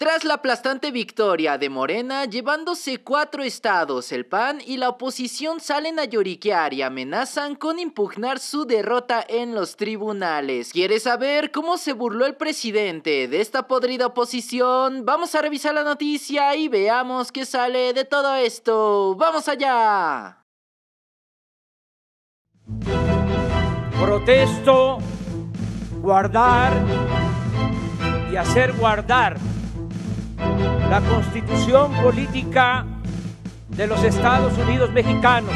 Tras la aplastante victoria de Morena, llevándose cuatro estados, el PAN y la oposición salen a lloriquear y amenazan con impugnar su derrota en los tribunales. ¿Quieres saber cómo se burló el presidente de esta podrida oposición? Vamos a revisar la noticia y veamos qué sale de todo esto. ¡Vamos allá! Protesto, guardar y hacer guardar la constitución política de los Estados Unidos mexicanos.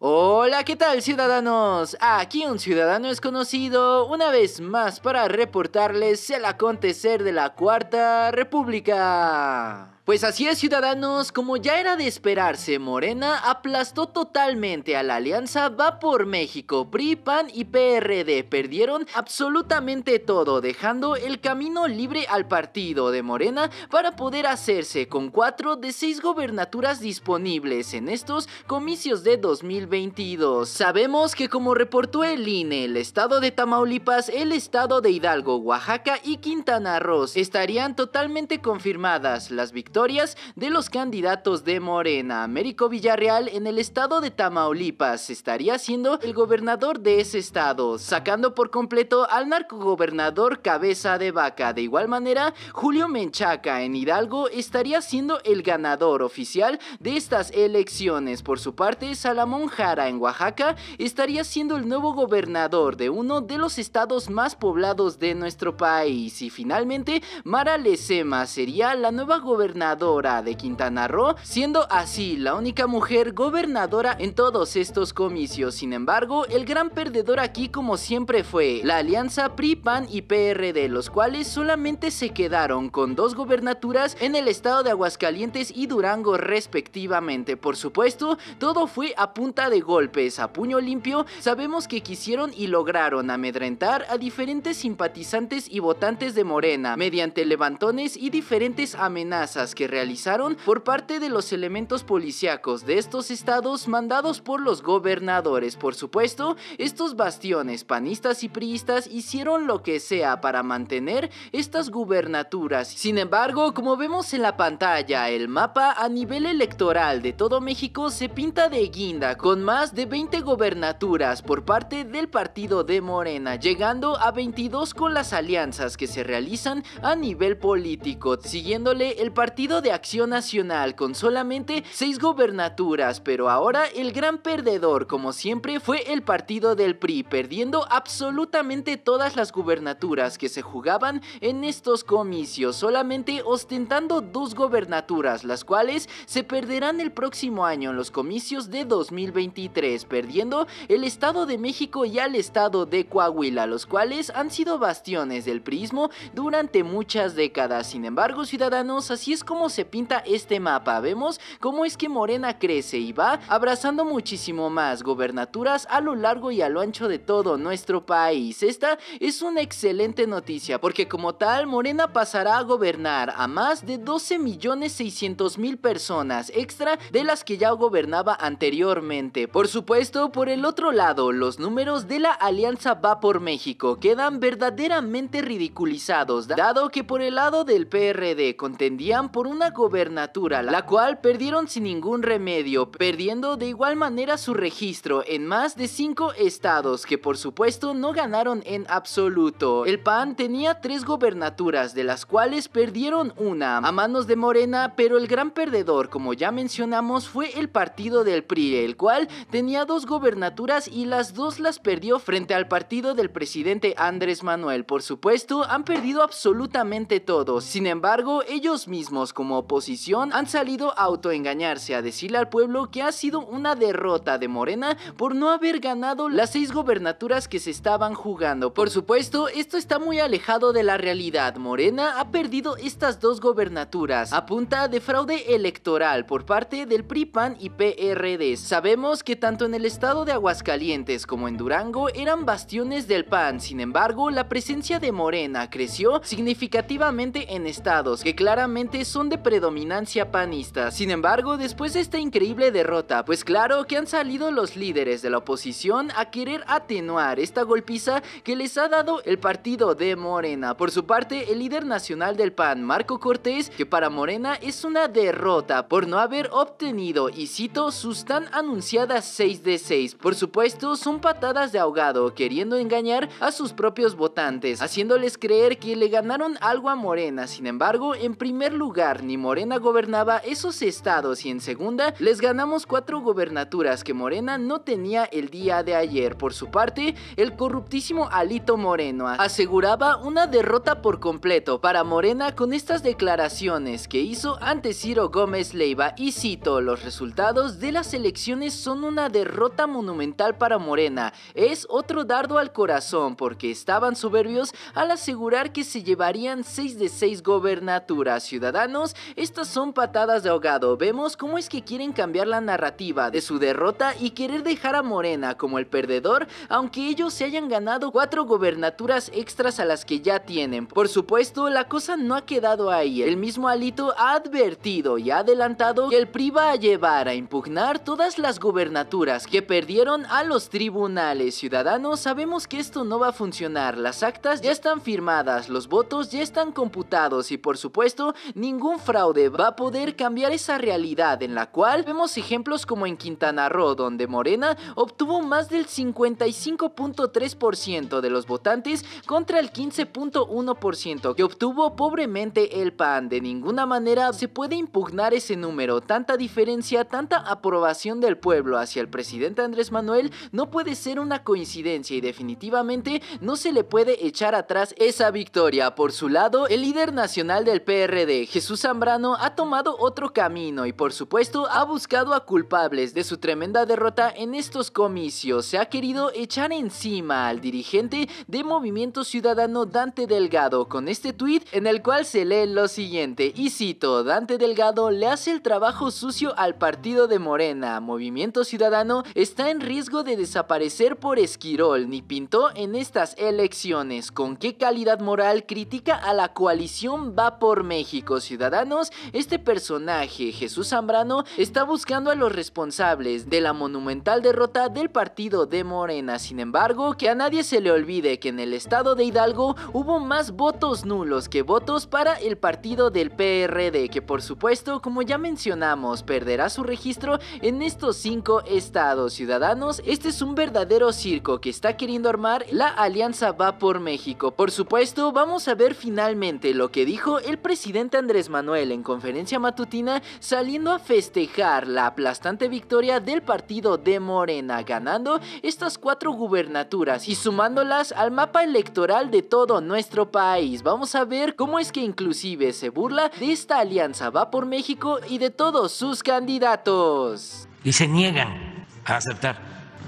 Hola, ¿qué tal ciudadanos? Aquí un ciudadano es conocido una vez más para reportarles el acontecer de la Cuarta República. Pues así es, ciudadanos, como ya era de esperarse, Morena aplastó totalmente a la alianza Va por México, PRI, PAN y PRD. Perdieron absolutamente todo, dejando el camino libre al partido de Morena para poder hacerse con cuatro de seis gobernaturas disponibles en estos comicios de 2022. Sabemos que como reportó el INE, el estado de Tamaulipas, el estado de Hidalgo, Oaxaca y Quintana Roo estarían totalmente confirmadas las victorias de los candidatos de Morena. Américo Villarreal en el estado de Tamaulipas estaría siendo el gobernador de ese estado, sacando por completo al narcogobernador Cabeza de Vaca. De igual manera, Julio Menchaca en Hidalgo estaría siendo el ganador oficial de estas elecciones. Por su parte, Salamón Jara en Oaxaca estaría siendo el nuevo gobernador de uno de los estados más poblados de nuestro país. Y finalmente, Mara Lezema sería la nueva gobernadora de Quintana Roo, siendo así la única mujer gobernadora en todos estos comicios. Sin embargo, el gran perdedor aquí como siempre fue la alianza PRI, PAN y PRD, los cuales solamente se quedaron con dos gobernaturas en el estado de Aguascalientes y Durango respectivamente. Por supuesto, todo fue a punta de golpes, a puño limpio. Sabemos que quisieron y lograron amedrentar a diferentes simpatizantes y votantes de Morena mediante levantones y diferentes amenazas que realizaron por parte de los elementos policíacos de estos estados mandados por los gobernadores. Por supuesto, estos bastiones panistas y priistas hicieron lo que sea para mantener estas gubernaturas. Sin embargo, como vemos en la pantalla, el mapa a nivel electoral de todo México se pinta de guinda con más de 20 gobernaturas por parte del partido de Morena, llegando a 22 con las alianzas que se realizan a nivel político, siguiéndole el partido de Acción Nacional con solamente 6 gobernaturas, pero ahora el gran perdedor, como siempre, fue el partido del PRI, perdiendo absolutamente todas las gubernaturas que se jugaban en estos comicios, solamente ostentando dos gobernaturas, las cuales se perderán el próximo año en los comicios de 2023, perdiendo el Estado de México y al Estado de Coahuila, los cuales han sido bastiones del prismo durante muchas décadas. Sin embargo, ciudadanos, así es como se pinta este mapa. Vemos cómo es que Morena crece y va abrazando muchísimo más gobernaturas a lo largo y a lo ancho de todo nuestro país. Esta es una excelente noticia porque como tal Morena pasará a gobernar a más de 12 millones 600 mil personas extra de las que ya gobernaba anteriormente. Por supuesto, por el otro lado, los números de la Alianza Va por México quedan verdaderamente ridiculizados, dado que por el lado del PRD contendían por una gobernatura, la cual perdieron sin ningún remedio, perdiendo de igual manera su registro en más de 5 estados que por supuesto no ganaron en absoluto. El PAN tenía tres gobernaturas, de las cuales perdieron una a manos de Morena, pero el gran perdedor, como ya mencionamos, fue el partido del PRI, el cual tenía dos gobernaturas y las dos las perdió frente al partido del presidente Andrés Manuel. Por supuesto, han perdido absolutamente todo. Sin embargo, ellos mismos como oposición han salido a autoengañarse, a decirle al pueblo que ha sido una derrota de Morena por no haber ganado las seis gobernaturas que se estaban jugando. Por supuesto, esto está muy alejado de la realidad. Morena ha perdido estas dos gobernaturas a punta de fraude electoral por parte del PRI, PAN y PRD. Sabemos que tanto en el estado de Aguascalientes como en Durango eran bastiones del PAN, sin embargo, la presencia de Morena creció significativamente en estados que claramente son son de predominancia panista. Sin embargo, después de esta increíble derrota, pues claro que han salido los líderes de la oposición a querer atenuar esta golpiza que les ha dado el partido de Morena. Por su parte, el líder nacional del PAN, Marco Cortés, que para Morena es una derrota por no haber obtenido, y cito, sus tan anunciadas 6 de 6. Por supuesto, son patadas de ahogado, queriendo engañar a sus propios votantes, haciéndoles creer que le ganaron algo a Morena. Sin embargo, en primer lugar, ni Morena gobernaba esos estados y en segunda, les ganamos cuatro gobernaturas que Morena no tenía el día de ayer. Por su parte, el corruptísimo Alito Moreno aseguraba una derrota por completo para Morena con estas declaraciones que hizo ante Ciro Gómez Leiva y cito, los resultados de las elecciones son una derrota monumental para Morena. Es otro dardo al corazón porque estaban soberbios al asegurar que se llevarían 6 de 6 gobernaturas. Ciudadanos, estas son patadas de ahogado. Vemos cómo es que quieren cambiar la narrativa de su derrota y querer dejar a Morena como el perdedor, aunque ellos se hayan ganado 4 gobernaturas extras a las que ya tienen. Por supuesto, la cosa no ha quedado ahí. El mismo Alito ha advertido y ha adelantado que el PRI va a llevar a impugnar todas las gobernaturas que perdieron a los tribunales. Ciudadanos, sabemos que esto no va a funcionar. Las actas ya están firmadas, los votos ya están computados y por supuesto ningún fraude va a poder cambiar esa realidad en la cual vemos ejemplos como en Quintana Roo donde Morena obtuvo más del 55.3% de los votantes contra el 15.1% que obtuvo pobremente el PAN. De ninguna manera se puede impugnar ese número. Tanta diferencia, tanta aprobación del pueblo hacia el presidente Andrés Manuel no puede ser una coincidencia y definitivamente no se le puede echar atrás esa victoria. Por su lado, el líder nacional del PRD, Jesús Zambrano, ha tomado otro camino y por supuesto ha buscado a culpables de su tremenda derrota en estos comicios. Se ha querido echar encima al dirigente de Movimiento Ciudadano Dante Delgado con este tuit en el cual se lee lo siguiente, y cito, Dante Delgado le hace el trabajo sucio al partido de Morena. Movimiento Ciudadano está en riesgo de desaparecer por Esquirol, ni pintó en estas elecciones. ¿Con qué calidad moral critica a la coalición Va por México? Ciudadanos, este personaje, Jesús Zambrano, está buscando a los responsables de la monumental derrota del partido de Morena. Sin embargo, que a nadie se le olvide que en el estado de Hidalgo hubo más votos nulos que votos para el partido del PRD, que por supuesto, como ya mencionamos, perderá su registro en estos cinco estados. Ciudadanos, este es un verdadero circo que está queriendo armar la Alianza Va por México. Por supuesto, vamos a ver finalmente lo que dijo el presidente Andrés Manuel en conferencia matutina saliendo a festejar la aplastante victoria del partido de Morena, ganando estas cuatro gubernaturas y sumándolas al mapa electoral de todo nuestro país. Vamos a ver cómo es que inclusive se burla de esta alianza Va por México y de todos sus candidatos. Y se niegan a aceptar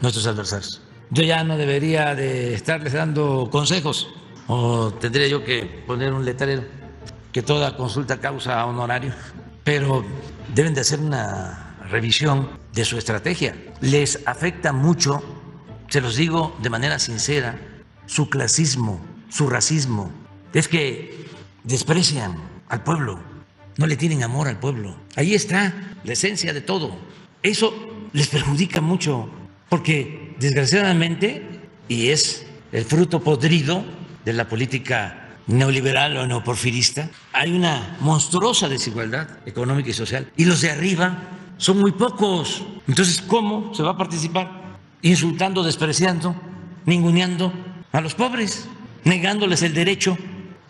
nuestros adversarios. Yo ya no debería de estarles dando consejos o tendría yo que poner un letrero que toda consulta causa honorario, pero deben de hacer una revisión de su estrategia. Les afecta mucho, se los digo de manera sincera, su clasismo, su racismo. Es que desprecian al pueblo, no le tienen amor al pueblo. Ahí está la esencia de todo. Eso les perjudica mucho, porque desgraciadamente, y es el fruto podrido de la política neoliberal o neoporfirista, hay una monstruosa desigualdad económica y social. Y los de arriba son muy pocos. Entonces, ¿cómo se va a participar? Insultando, despreciando, ninguneando a los pobres, negándoles el derecho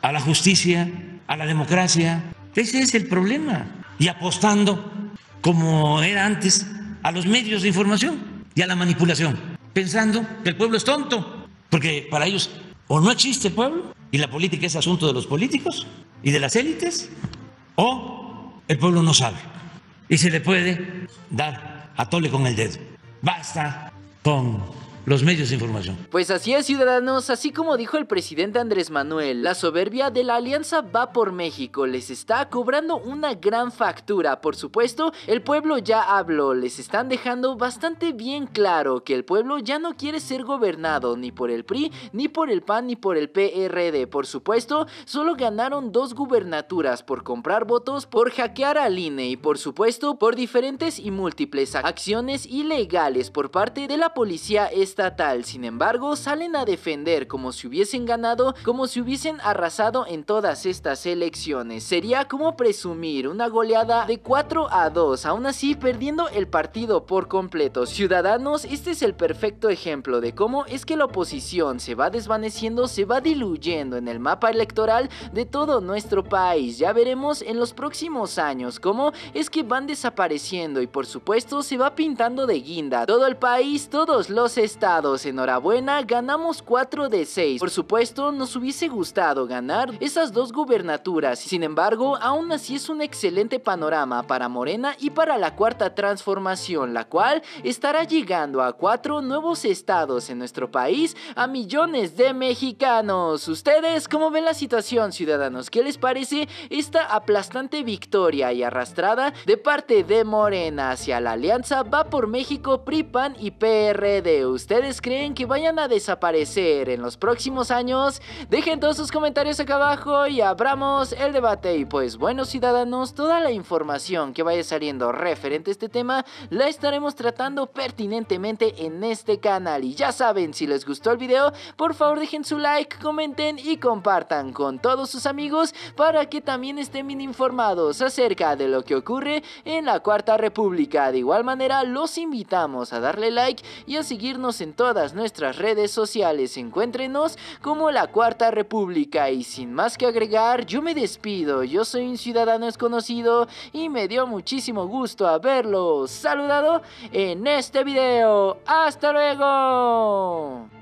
a la justicia, a la democracia. Ese es el problema. Y apostando, como era antes, a los medios de información y a la manipulación, pensando que el pueblo es tonto, porque para ellos o no existe pueblo y la política es asunto de los políticos y de las élites, o el pueblo no sabe y se le puede dar a tole con el dedo. Basta con los medios de información. Pues así es, ciudadanos, así como dijo el presidente Andrés Manuel, la soberbia de la Alianza Va por México les está cobrando una gran factura. Por supuesto, el pueblo ya habló, les están dejando bastante bien claro que el pueblo ya no quiere ser gobernado ni por el PRI, ni por el PAN, ni por el PRD. Por supuesto, solo ganaron dos gubernaturas por comprar votos, por hackear al INE y por supuesto por diferentes y múltiples acciones ilegales por parte de la policía estatal. Sin embargo, salen a defender como si hubiesen ganado, como si hubiesen arrasado en todas estas elecciones. Sería como presumir una goleada de 4 a 2, aún así perdiendo el partido por completo. Ciudadanos, este es el perfecto ejemplo de cómo es que la oposición se va desvaneciendo, se va diluyendo en el mapa electoral de todo nuestro país. Ya veremos en los próximos años cómo es que van desapareciendo y por supuesto se va pintando de guinda todo el país, todos los estados. Enhorabuena, ganamos 4 de 6. Por supuesto, nos hubiese gustado ganar esas dos gubernaturas. Sin embargo, aún así es un excelente panorama para Morena y para la cuarta transformación, la cual estará llegando a cuatro nuevos estados en nuestro país a millones de mexicanos. ¿Ustedes cómo ven la situación, ciudadanos? ¿Qué les parece esta aplastante victoria y arrastrada de parte de Morena hacia la alianza Va por México, PRIPAN y PRD? ¿Ustedes creen que vayan a desaparecer en los próximos años? Dejen todos sus comentarios acá abajo y abramos el debate. Y pues bueno, ciudadanos, toda la información que vaya saliendo referente a este tema la estaremos tratando pertinentemente en este canal. Y ya saben, si les gustó el video, por favor dejen su like, comenten y compartan con todos sus amigos para que también estén bien informados acerca de lo que ocurre en la Cuarta República. De igual manera, los invitamos a darle like y a seguirnos en todas nuestras redes sociales. Encuéntrenos como la Cuarta República. Y sin más que agregar, yo me despido. Yo soy un ciudadano desconocido y me dio muchísimo gusto haberlos saludado en este video. ¡Hasta luego!